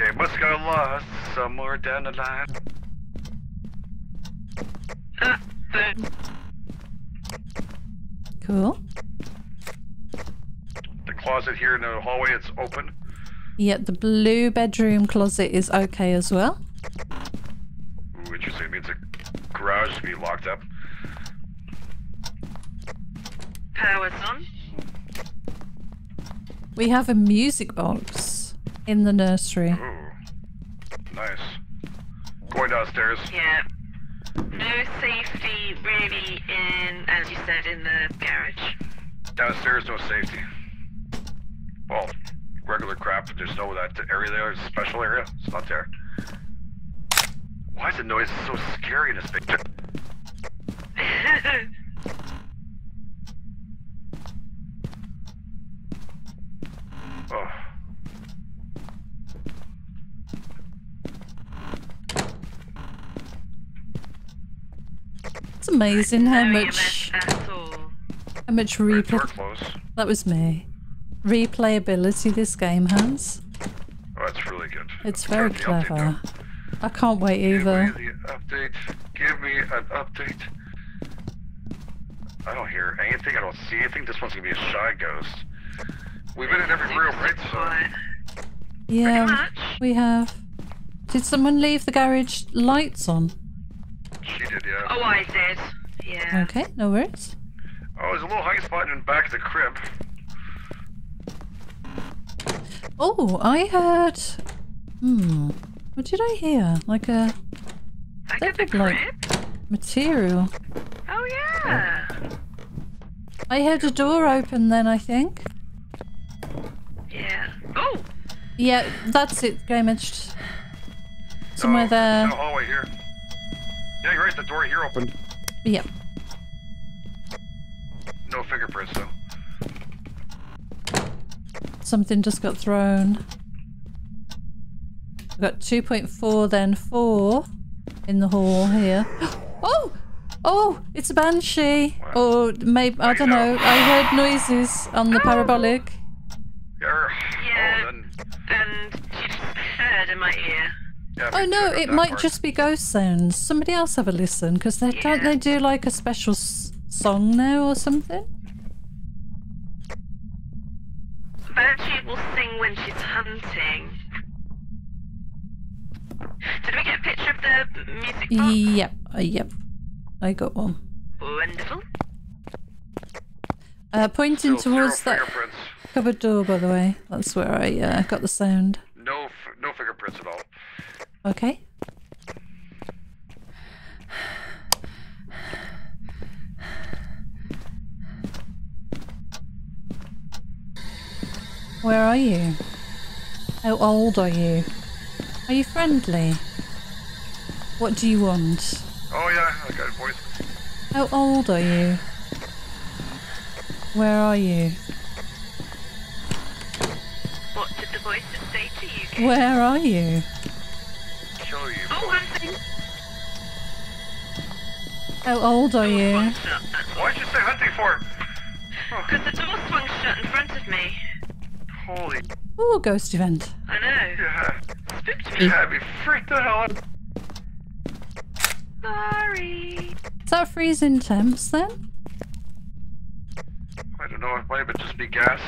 Okay, must go lost somewhere down the line. Cool. The closet here in the hallway, it's open. Yeah, the blue bedroom closet is okay as well. Ooh, interesting. It means the garage to be locked up. power's on. We have a music box in the nursery. Ooh, nice. Going downstairs. Yeah. No safety really in, as you said, in the garage. Downstairs, no safety. Well, regular crap. but There's no that area there. It's a special area. It's not there. Why is the noise so scary in this picture? Oh, It's amazing how much EMS at all. how much replay that was me. Replayability this game has. Oh, that's really good. It's Start very clever. I can't wait Give either. me the update. Give me an update. I don't hear anything. I don't see anything. This one's gonna be a shy ghost. We've been in every room, right? super So. Yeah, we have. Did someone leave the garage lights on? She did, yeah. Oh, I did. Yeah. Okay, no worries. Oh, there's a little high spot in the back of the crib. Oh, I heard. Hmm. What did I hear? Like a Back That at the looked like- material. Oh, yeah. I heard a door open then, I think. Yeah. Oh, Yeah, that's it. Game edged. Somewhere Oh, there. No hallway here. Yeah, you're right. The door here opened. Yep. No fingerprints though. Something just got thrown. I've got 2.4, then 4 in the hall here. Oh! Oh! It's a banshee! Or maybe, I don't know. I heard noises on the parabolic. Yeah. Yeah. Oh, then. and you just heard in my ear. Yeah, Oh no, it might part. just be ghost sounds. Somebody else have a listen, because they don't they do like a special s- song now or something? Banshee will sing when she's hunting. Did we get a picture of the music box? Yep, uh, yep. I got one. Wonderful. Uh, pointing zero towards that fingerprints. cupboard door, by the way. That's where I uh, got the sound. No, f- no fingerprints at all. Okay. Where are you? How old are you? Are you friendly? What do you want? Oh yeah, I got it, boys. How old are you? Where are you? What did the voices say to you? Kate? Where are you? Kill you. Oh, hunting. How old are you? Why'd you say hunting for? Oh. Because the door swung shut in front of me. Holy Oh, ghost event. I know. yeah. Spooked You me. had me freaked the hell out. Sorry. Is that freezing temps then? I don't know, it might have just be gas.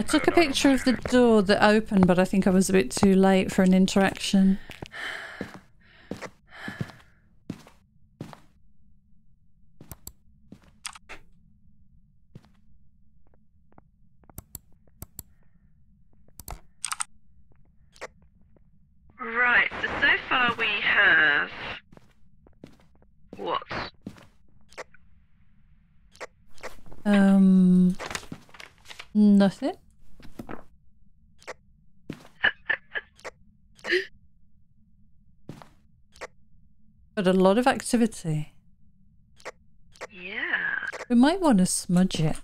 I took a picture of the door that opened, but I think I was a bit too late for an interaction. Right, so so far we have. What? Um, nothing. But a lot of activity. Yeah. We might want to smudge it.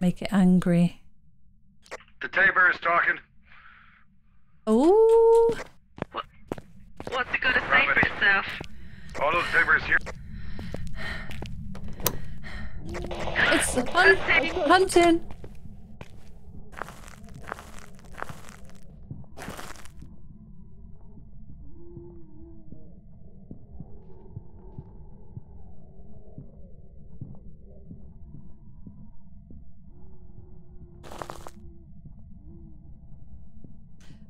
Make it angry. The teddy bear is talking. Oh, What, What's it got to say for Rabbit. itself? All those teddy bears here. it's Hun- hunting.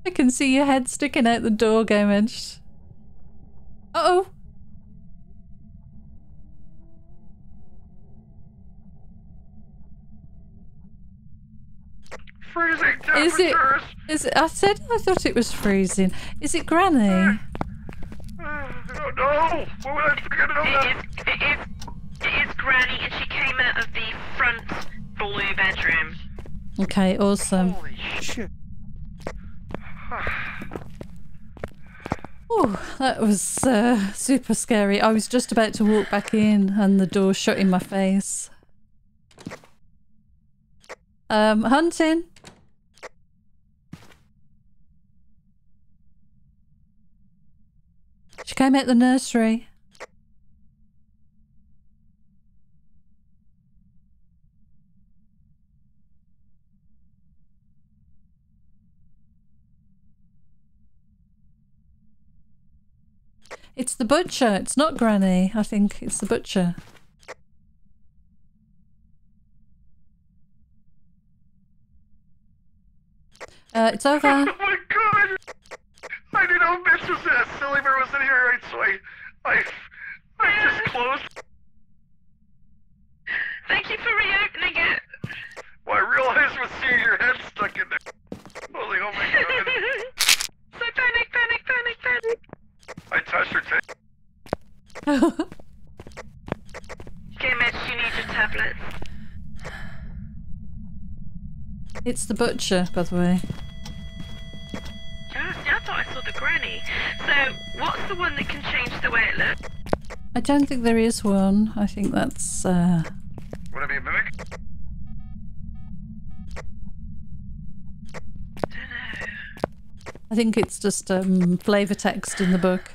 I can see your head sticking out the door, Game Edge. Uh oh. Freezing Is it? temperatures. Is it? I said I thought it was freezing. Is it Granny? Uh, I don't know. What would I forget about It that? is, it is, it is Granny, and she came out of the front blue bedroom. Okay, awesome. Holy shit. That was uh, super scary. I was just about to walk back in, and the door shut in my face. Um, hunting. She came out the nursery. It's the butcher. It's not Granny. I think it's the butcher. Uh, it's over. Oh my god! I didn't know Mitts was that silly bear was in here, right? So I, I, I just closed. Thank you for reopening it. Well, I realized was seeing your head stuck in there. I was like, oh my god! Touched her tail. Okay, Mitts, you need your tablets. it's the butcher, by the way. Oh, see, I thought I saw the granny. So, what's the one that can change the way it looks? I don't think there is one. I think that's. Uh, Would it be a mimic? I think it's just um, flavor text in the book.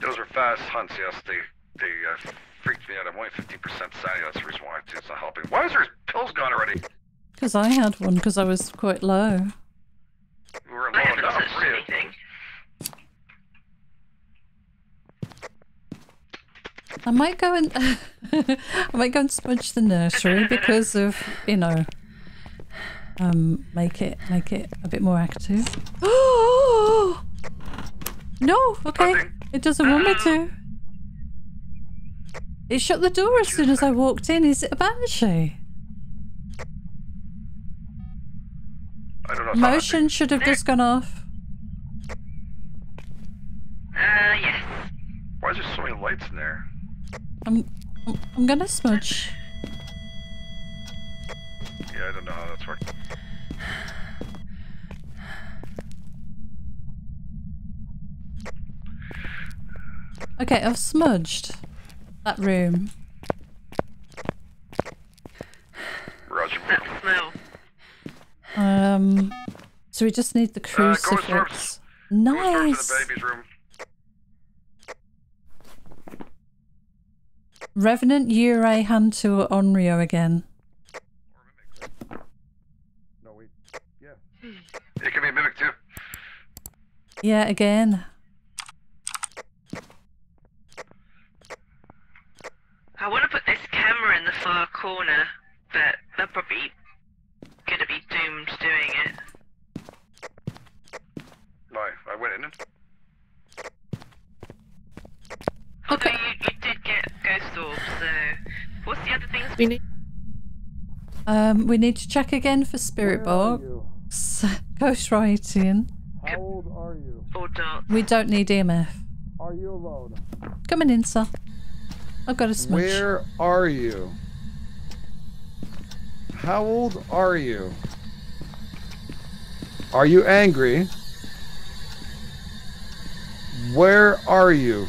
Those are fast hunts, yes. They, they uh, freaked me out. I'm only 50% sanity. That's the reason why it's not helping. Why is there pills gone already? Because I had one because I was quite low. We were I low enough anything. I might go and I might go and smudge the nursery because of you know um make it make it a bit more active. no, okay. It doesn't want me to. It shut the door as soon as I walked in. Is it a banshee? I don't know. Motion should have just gone off. Uh, yes. Why is there so many lights in there? I'm I'm, I'm gonna smudge. Yeah, I don't know how that's working. Okay, I've smudged that room. Roger. Smell. Um, so we just need the Uh, go as far crucifix. as- Go as far as Nice. the. Revenant Yurei Hantu Onryo again. No, wait. Yeah. It can be a mimic too. Yeah, again. I want to put this camera in the far corner, but they're probably gonna be doomed doing it. Why? I went in. Although Okay. you, you did get ghost orbs, so what's the other things We need. Um, we need to check again for spirit box. Ghost writing. How old are you? or dots? We don't need EMF. Are you alone? Coming in, sir. I've got a smudge. Where are you? How old are you? Are you angry? Where are you?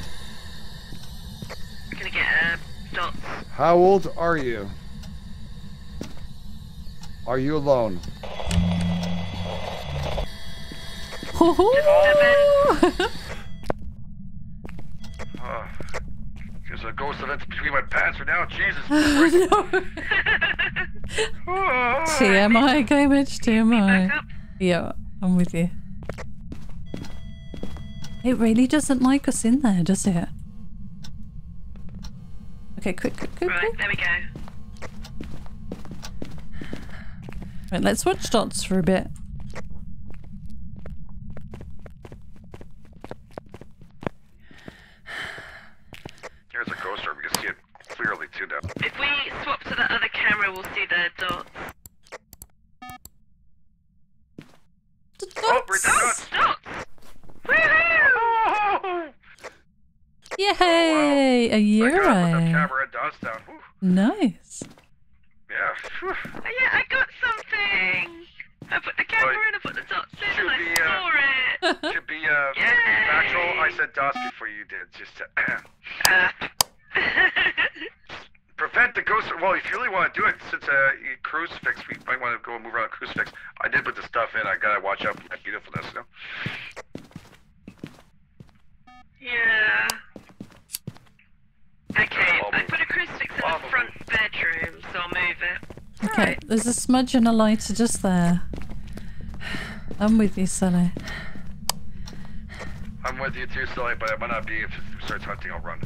Gonna get uh, dots. How old are you? Are you alone? Uh, There's a ghost that's between my pants right now. Jesus. no. TMI, game edge, TMI. Yeah, I'm with you. It really doesn't like us in there, does it? Okay, quick, quick, quick, Right, quick. there we go. Right, let's watch dots for a bit. Here's a ghost orb. You can see it clearly too now. If we swap to the other camera, we'll see the dots. D- Oh, we're Dots! done. Dots! Woohoo! Yay! A I got it with the Euro. camera and dots down. Whew. Nice. Yeah. Whew. Oh, yeah, I got something! I put the camera in, I put the dots in, Should and I be, uh, saw it! To be uh, Yay! factual, I said dots before you did. Just to Uh, prevent the ghost. Well, if you really want to do it, since uh, you crucifix, we might want to go and move around a crucifix. I did put the stuff in. I gotta watch out for my beautifulness. You know? yeah. Okay, I'll I move. put a crucifix in the front bedroom, so I'll move it. Okay, there's a smudge and a lighter just there. I'm with you, Sally. I'm with you too, Sully, but I might not be. If it starts hunting, I'll run.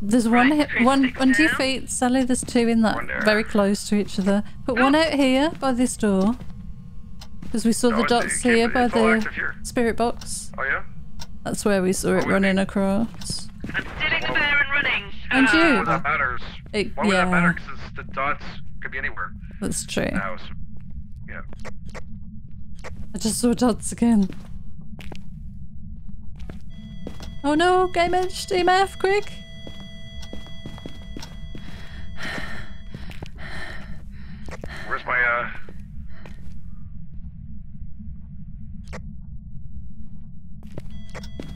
There's one, Right, hit, one, crucifix one to your down. feet, Sally. There's two in that, very close to each other. Put one out here by this door, because we saw No, the dots here by the here. spirit box. Oh yeah. That's where we saw it Oh, we- running across. I'm stealing the bear and running. And Ah. you. Why would that matters? It- Why would that matter? Because the dots could be anywhere. that's true. Now, so, yeah. I just saw dots again. Oh no, game edge, EMF, quick! Where's my uh?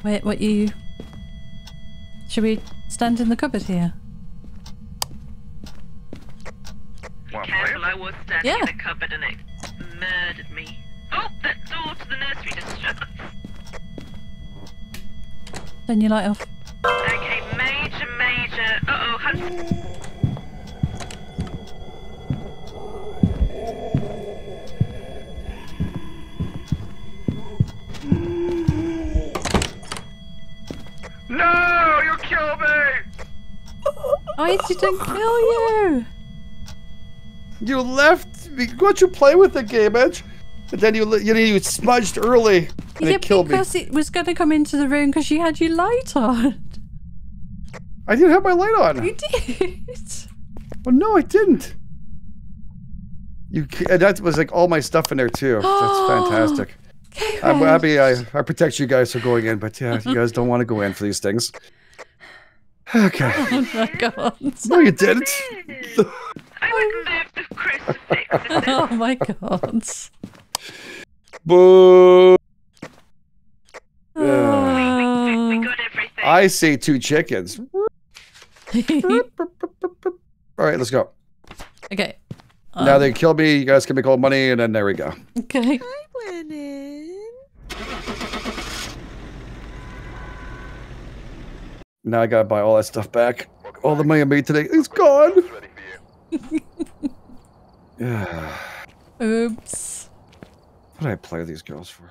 Wait, what you. Should we stand in the cupboard here? Want Careful. I was standing Yeah. in a cupboard and it murdered me. Oh, that door to the nursery just shut. Turn your light off. Okay, major, major. Uh oh, hunt. No, you killed me. I didn't kill you! You left me. Why don't you play with the game edge? And then you you know you smudged early and yeah, it killed me. because it was going to come into the room because you had your light on. I didn't have my light on. You did. Oh no, I didn't. You and that was like all my stuff in there too. That's fantastic. I'm happy I, I protect you guys from going in, but yeah, you guys don't want to go in for these things. Okay. Oh my god. No, you didn't. I would move the crucifix. Oh my god. Boo. we, we, we got everything. I see two chickens. All right, let's go. okay. now Um, they kill me. You guys can make all the money, and then there we go. Okay. Now I gotta buy all that stuff back. All the money I made today is gone. yeah. Oops. What did I play these girls for?